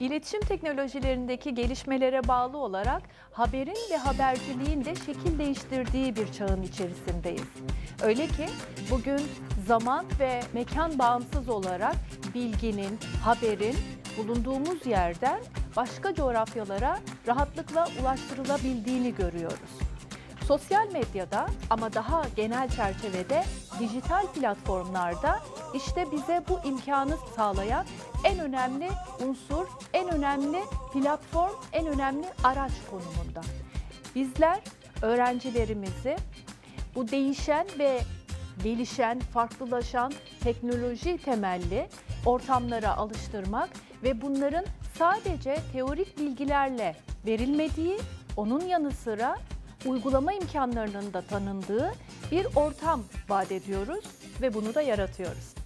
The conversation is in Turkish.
İletişim teknolojilerindeki gelişmelere bağlı olarak haberin ve haberciliğin de şekil değiştirdiği bir çağın içerisindeyiz. Öyle ki bugün zaman ve mekan bağımsız olarak bilginin, haberin bulunduğumuz yerden başka coğrafyalara rahatlıkla ulaştırılabildiğini görüyoruz. Sosyal medyada ama daha genel çerçevede dijital platformlarda işte bize bu imkanı sağlayan en önemli unsur, en önemli platform, en önemli araç konumunda. Bizler öğrencilerimizi bu değişen ve gelişen, farklılaşan teknoloji temelli ortamlara alıştırmak ve bunların sadece teorik bilgilerle verilmediği, onun yanı sıra uygulama imkanlarının da tanındığı bir ortam vaat ediyoruz ve bunu da yaratıyoruz.